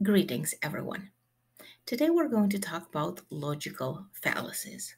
Greetings, everyone. Today we're going to talk about logical fallacies.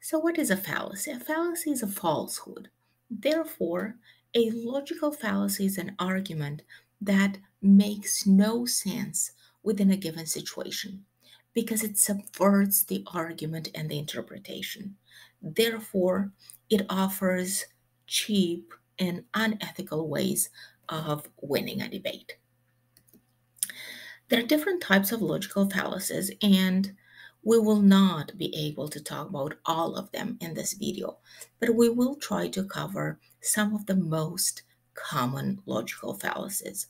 So, what is a fallacy? A fallacy is a falsehood. Therefore, a logical fallacy is an argument that makes no sense within a given situation because it subverts the argument and the interpretation. Therefore, it offers cheap and unethical ways of winning a debate. There are different types of logical fallacies, and we will not be able to talk about all of them in this video, but we will try to cover some of the most common logical fallacies,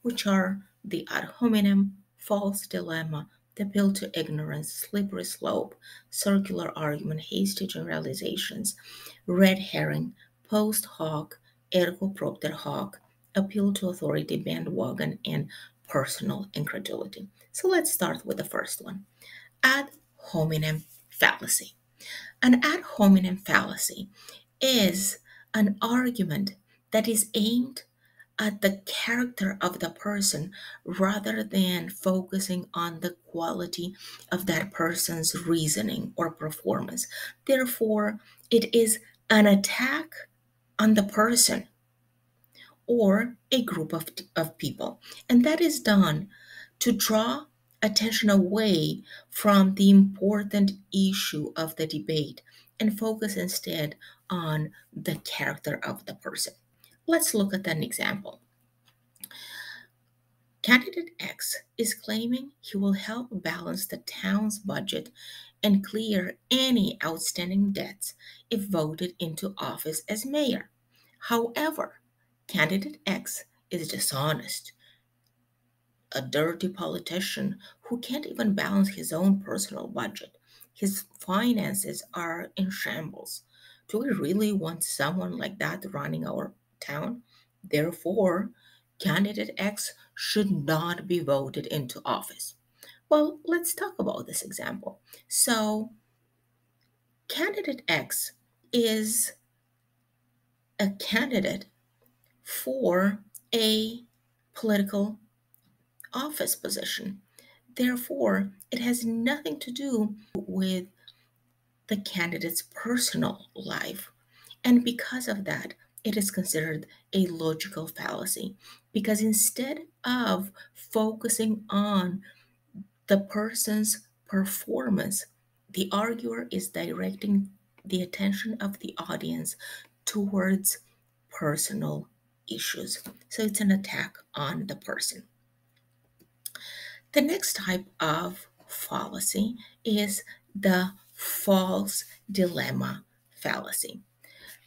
which are the ad hominem, false dilemma, the appeal to ignorance, slippery slope, circular argument, hasty generalizations, red herring, post hoc, ergo propter hoc, appeal to authority, bandwagon, and personal incredulity. So let's start with the first one ad hominem fallacy. An ad hominem fallacy is an argument that is aimed at the character of the person rather than focusing on the quality of that person's reasoning or performance. Therefore, it is an attack on the person or a group of, of people. And that is done to draw attention away from the important issue of the debate and focus instead on the character of the person. Let's look at an example. Candidate X is claiming he will help balance the town's budget and clear any outstanding debts if voted into office as mayor. However, Candidate X is dishonest, a dirty politician who can't even balance his own personal budget. His finances are in shambles. Do we really want someone like that running our town? Therefore, candidate X should not be voted into office. Well, let's talk about this example. So, candidate X is a candidate for a political office position. Therefore, it has nothing to do with the candidate's personal life. And because of that, it is considered a logical fallacy because instead of focusing on the person's performance, the arguer is directing the attention of the audience towards personal issues. So it's an attack on the person. The next type of fallacy is the false dilemma fallacy.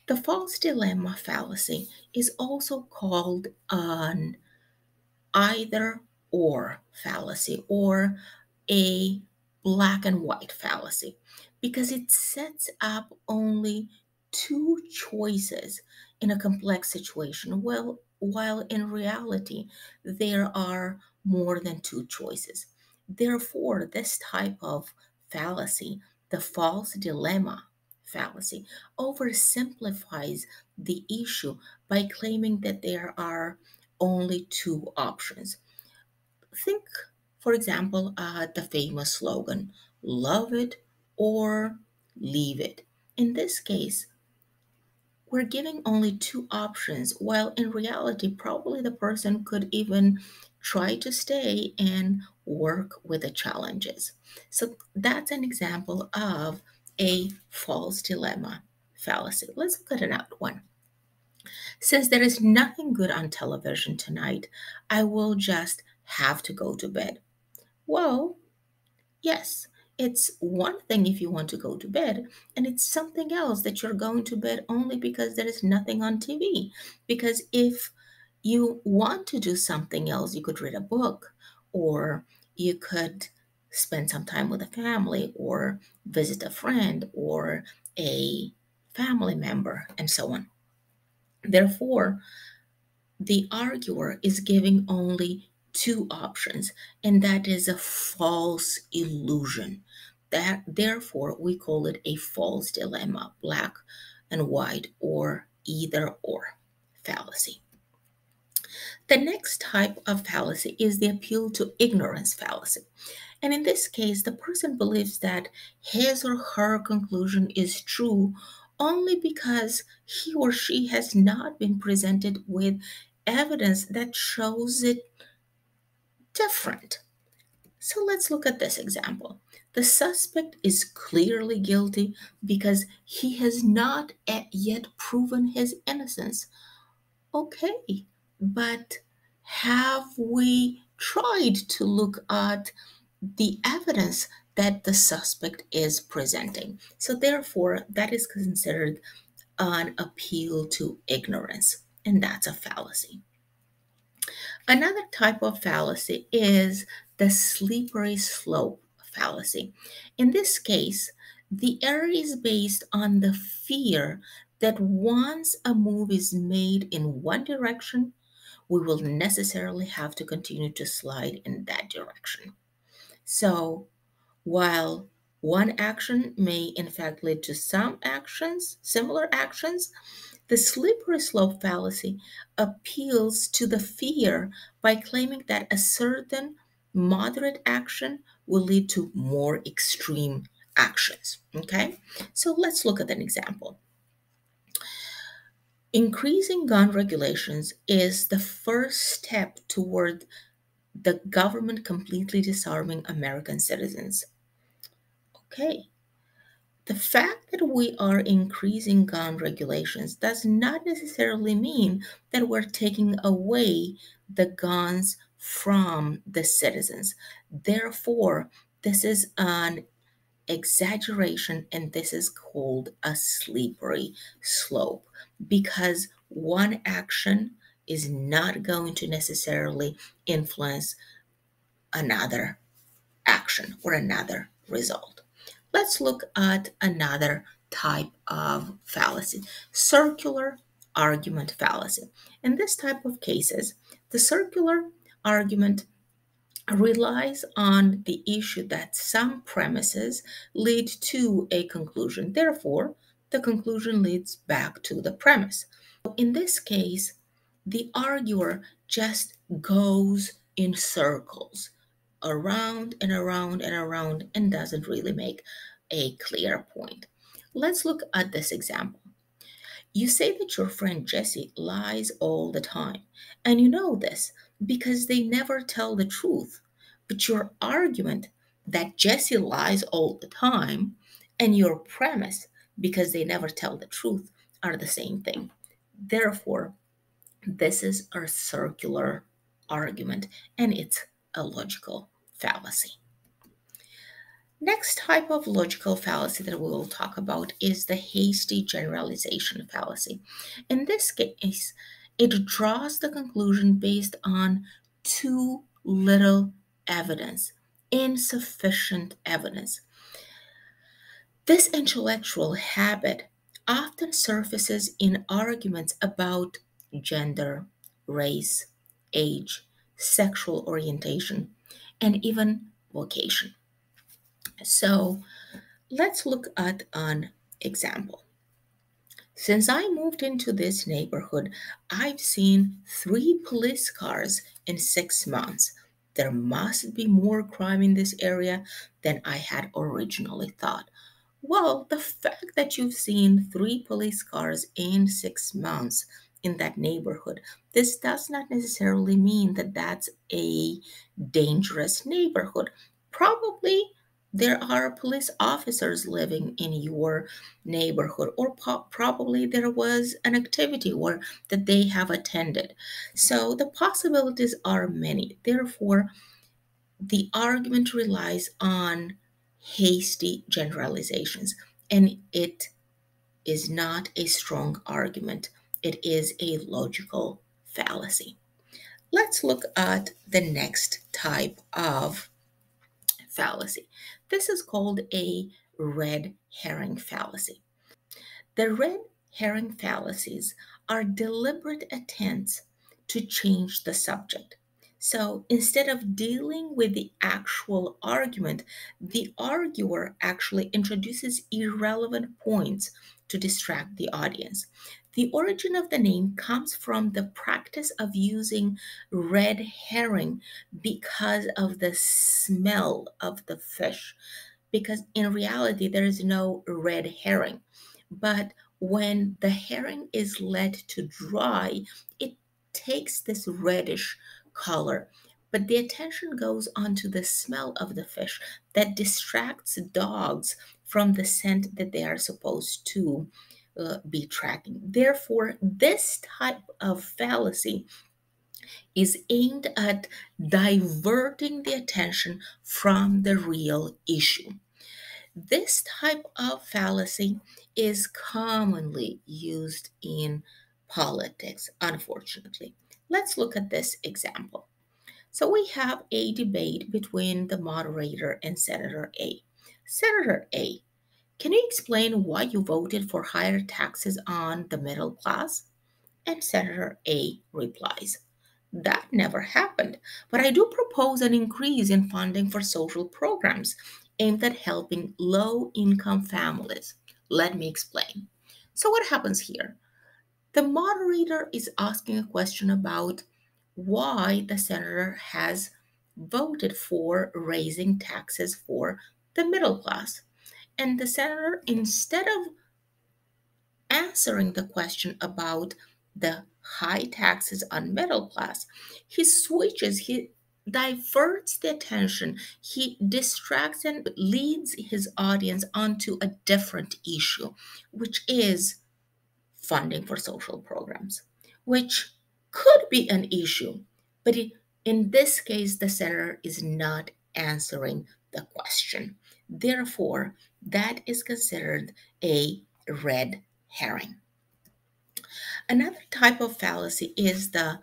The false dilemma fallacy is also called an either or fallacy or a black and white fallacy because it sets up only two choices in a complex situation. Well, while in reality, there are more than two choices. Therefore, this type of fallacy, the false dilemma fallacy, oversimplifies the issue by claiming that there are only two options. Think, for example, uh, the famous slogan, love it or leave it. In this case, we're giving only two options, while in reality, probably the person could even try to stay and work with the challenges. So that's an example of a false dilemma fallacy. Let's look at another one. Since there is nothing good on television tonight, I will just have to go to bed. Well, yes, it's one thing if you want to go to bed, and it's something else that you're going to bed only because there is nothing on TV. Because if you want to do something else, you could read a book, or you could spend some time with a family, or visit a friend, or a family member, and so on. Therefore, the arguer is giving only two options, and that is a false illusion. That therefore we call it a false dilemma, black and white, or either or fallacy. The next type of fallacy is the appeal to ignorance fallacy. And in this case, the person believes that his or her conclusion is true only because he or she has not been presented with evidence that shows it different. So let's look at this example. The suspect is clearly guilty because he has not yet proven his innocence. Okay, but have we tried to look at the evidence that the suspect is presenting? So, therefore, that is considered an appeal to ignorance, and that's a fallacy. Another type of fallacy is the slippery slope fallacy. In this case, the error is based on the fear that once a move is made in one direction, we will necessarily have to continue to slide in that direction. So, while one action may in fact lead to some actions, similar actions, the slippery slope fallacy appeals to the fear by claiming that a certain moderate action will lead to more extreme actions. Okay, so let's look at an example. Increasing gun regulations is the first step toward the government completely disarming American citizens. Okay, the fact that we are increasing gun regulations does not necessarily mean that we're taking away the guns from the citizens. Therefore, this is an exaggeration and this is called a slippery slope because one action is not going to necessarily influence another action or another result. Let's look at another type of fallacy circular argument fallacy. In this type of cases, the circular argument relies on the issue that some premises lead to a conclusion. Therefore, the conclusion leads back to the premise. In this case, the arguer just goes in circles around and around and around and doesn't really make a clear point. Let's look at this example. You say that your friend Jesse lies all the time, and you know this because they never tell the truth. But your argument that Jesse lies all the time and your premise because they never tell the truth are the same thing. Therefore, this is a circular argument and it's a logical fallacy. Next type of logical fallacy that we will talk about is the hasty generalization fallacy. In this case, it draws the conclusion based on too little evidence, insufficient evidence. This intellectual habit often surfaces in arguments about gender, race, age, sexual orientation, and even vocation. So let's look at an example. Since I moved into this neighborhood, I've seen three police cars in six months. There must be more crime in this area than I had originally thought. Well, the fact that you've seen three police cars in six months in that neighborhood, this does not necessarily mean that that's a dangerous neighborhood. Probably there are police officers living in your neighborhood or po- probably there was an activity where that they have attended. So the possibilities are many. Therefore the argument relies on hasty generalizations and it is not a strong argument. It is a logical fallacy. Let's look at the next type of fallacy. This is called a red herring fallacy. The red herring fallacies are deliberate attempts to change the subject. So instead of dealing with the actual argument, the arguer actually introduces irrelevant points to distract the audience. The origin of the name comes from the practice of using red herring because of the smell of the fish. Because in reality, there is no red herring. But when the herring is let to dry, it takes this reddish color. But the attention goes onto the smell of the fish that distracts dogs from the scent that they are supposed to uh, be tracking. Therefore, this type of fallacy is aimed at diverting the attention from the real issue. This type of fallacy is commonly used in politics, unfortunately. Let's look at this example. So we have a debate between the moderator and Senator A. Senator A, can you explain why you voted for higher taxes on the middle class? And Senator A replies, That never happened, but I do propose an increase in funding for social programs aimed at helping low income families. Let me explain. So, what happens here? The moderator is asking a question about why the senator has voted for raising taxes for the middle class. And the senator, instead of answering the question about the high taxes on middle class, he switches, he diverts the attention, he distracts and leads his audience onto a different issue, which is funding for social programs, which could be an issue, but it, in this case, the senator is not answering the question. Therefore, that is considered a red herring. Another type of fallacy is the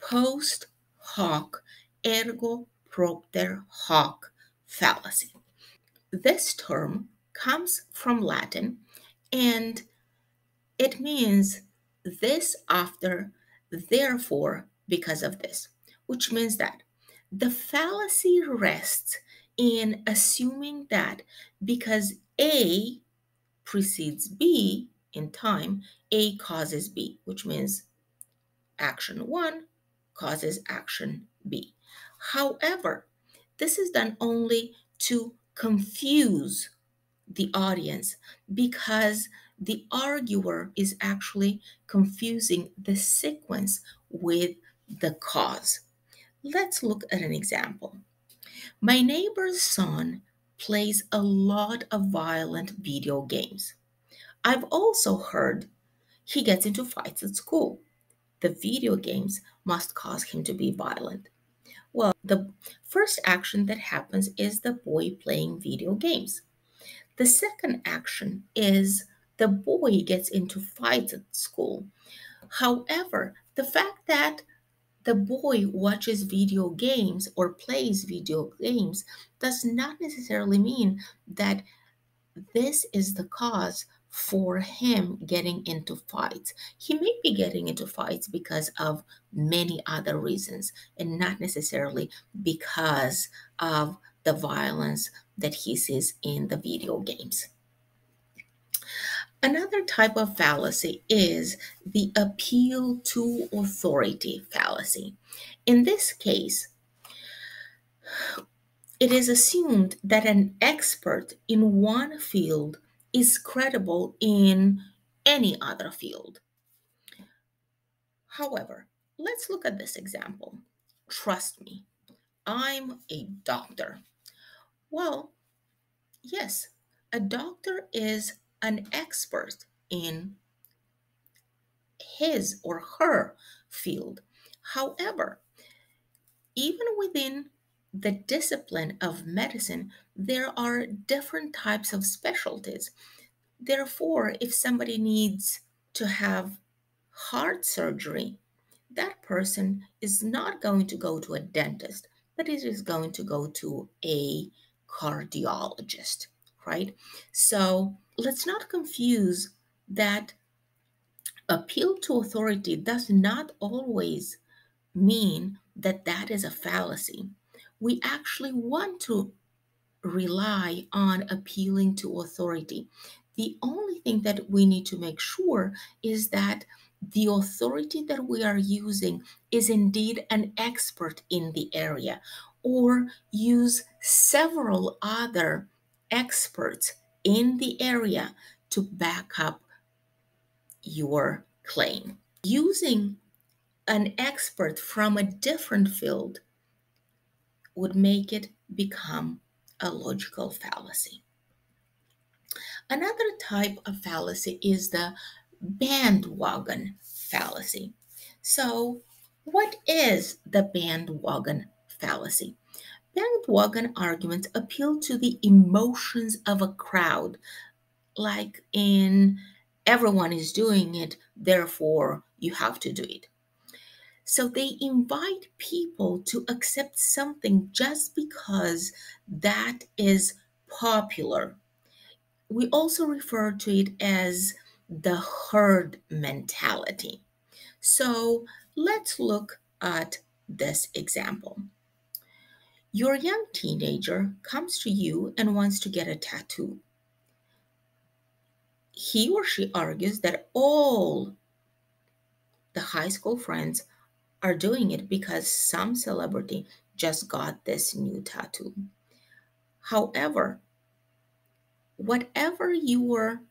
post hoc ergo propter hoc fallacy. This term comes from Latin and it means this after, therefore, because of this, which means that the fallacy rests in assuming that because A precedes B in time, A causes B, which means action one causes action B. However, this is done only to confuse the audience because the arguer is actually confusing the sequence with the cause. Let's look at an example. My neighbor's son plays a lot of violent video games. I've also heard he gets into fights at school. The video games must cause him to be violent. Well, the first action that happens is the boy playing video games. The second action is the boy gets into fights at school. However, the fact that the boy watches video games or plays video games does not necessarily mean that this is the cause for him getting into fights. He may be getting into fights because of many other reasons and not necessarily because of the violence that he sees in the video games. Another type of fallacy is the appeal to authority fallacy. In this case, it is assumed that an expert in one field is credible in any other field. However, let's look at this example. Trust me, I'm a doctor. Well, yes, a doctor is an expert in his or her field. However, even within the discipline of medicine, there are different types of specialties. Therefore, if somebody needs to have heart surgery, that person is not going to go to a dentist, but it is going to go to a cardiologist, right? So let's not confuse that appeal to authority does not always mean that that is a fallacy. We actually want to rely on appealing to authority. The only thing that we need to make sure is that the authority that we are using is indeed an expert in the area, or use several other experts in the area to back up your claim. Using an expert from a different field would make it become a logical fallacy. Another type of fallacy is the bandwagon fallacy. So, what is the bandwagon fallacy? Bandwagon arguments appeal to the emotions of a crowd, like in everyone is doing it, therefore you have to do it. So they invite people to accept something just because that is popular. We also refer to it as the herd mentality. So let's look at this example. Your young teenager comes to you and wants to get a tattoo. He or she argues that all the high school friends are doing it because some celebrity just got this new tattoo. However, whatever your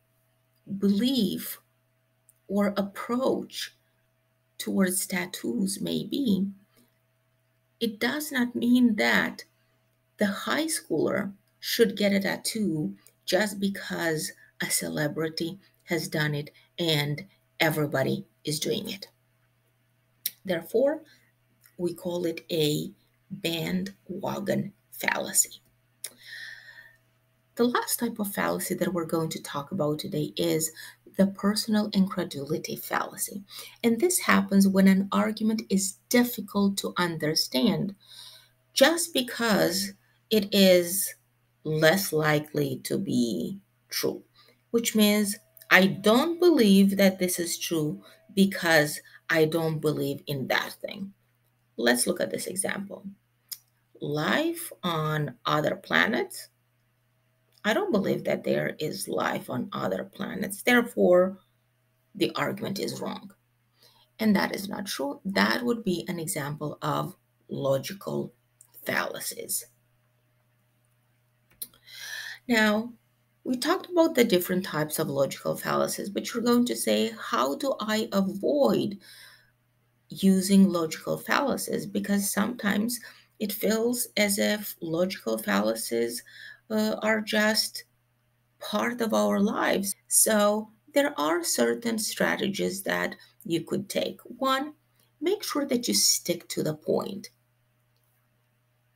belief or approach towards tattoos may be, it does not mean that the high schooler should get a tattoo just because a celebrity has done it and everybody is doing it. Therefore, we call it a bandwagon fallacy. The last type of fallacy that we're going to talk about today is the personal incredulity fallacy. And this happens when an argument is difficult to understand just because it is less likely to be true, which means I don't believe that this is true because I don't believe in that thing. Let's look at this example. Life on other planets. I don't believe that there is life on other planets. Therefore, the argument is wrong. And that is not true. That would be an example of logical fallacies. Now, we talked about the different types of logical fallacies, but you're going to say, how do I avoid using logical fallacies? Because sometimes it feels as if logical fallacies uh, are just part of our lives. So there are certain strategies that you could take. One, make sure that you stick to the point.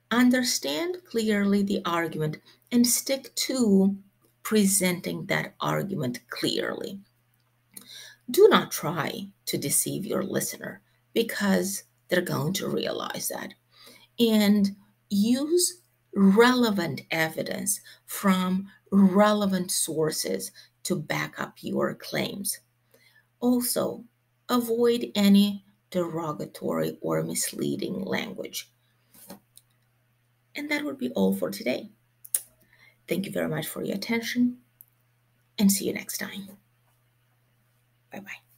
Understand clearly the argument and stick to presenting that argument clearly. Do not try to deceive your listener because they're going to realize that. And use relevant evidence from relevant sources to back up your claims. Also, avoid any derogatory or misleading language. And that would be all for today. Thank you very much for your attention and see you next time. Bye bye.